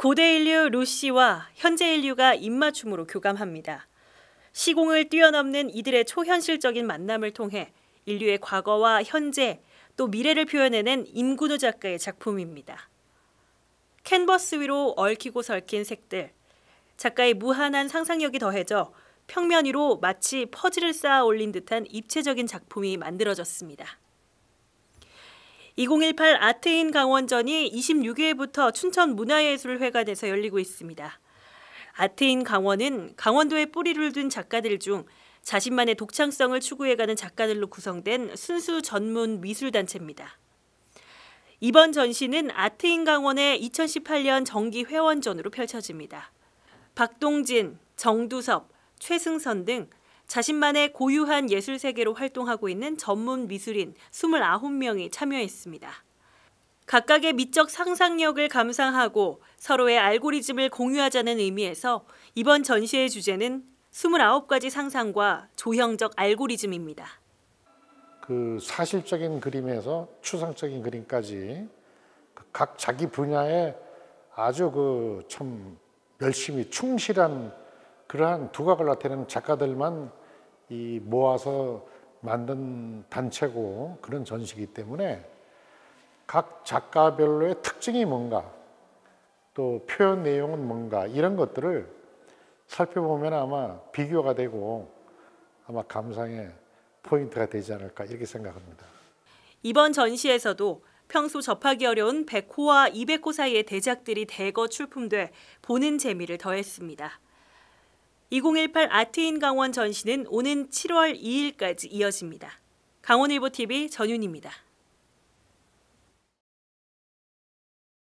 고대 인류 루시와 현재 인류가 입맞춤으로 교감합니다. 시공을 뛰어넘는 이들의 초현실적인 만남을 통해 인류의 과거와 현재 또 미래를 표현해낸 임근우 작가의 작품입니다. 캔버스 위로 얽히고 설킨 색들, 작가의 무한한 상상력이 더해져 평면 위로 마치 퍼즐을 쌓아 올린 듯한 입체적인 작품이 만들어졌습니다. 2018 아트인 강원전이 26일부터 춘천 문화예술회관에서 열리고 있습니다. 아트인 강원은 강원도에 뿌리를 둔 작가들 중 자신만의 독창성을 추구해가는 작가들로 구성된 순수 전문 미술단체입니다. 이번 전시는 아트인 강원의 2018년 정기 회원전으로 펼쳐집니다. 박동진, 정두섭, 최승선 등 자신만의 고유한 예술 세계로 활동하고 있는 전문 미술인 29명이 참여했습니다. 각각의 미적 상상력을 감상하고 서로의 알고리즘을 공유하자는 의미에서 이번 전시의 주제는 29가지 상상과 조형적 알고리즘입니다. 그 사실적인 그림에서 추상적인 그림까지 그각 자기 분야에 아주 그 참 열심히 충실한 그러한 두각을 나타내는 작가들만 이 모아서 만든 단체고 그런 전시기 때문에 각 작가별로의 특징이 뭔가 또 표현 내용은 뭔가 이런 것들을 살펴보면 아마 비교가 되고 아마 감상의 포인트가 되지 않을까 이렇게 생각합니다. 이번 전시에서도 평소 접하기 어려운 100호와 200호 사이의 대작들이 대거 출품돼 보는 재미를 더했습니다. 2018 아트인 강원 전시는 오는 7월 2일까지 이어집니다. 강원일보TV 전윤입니다.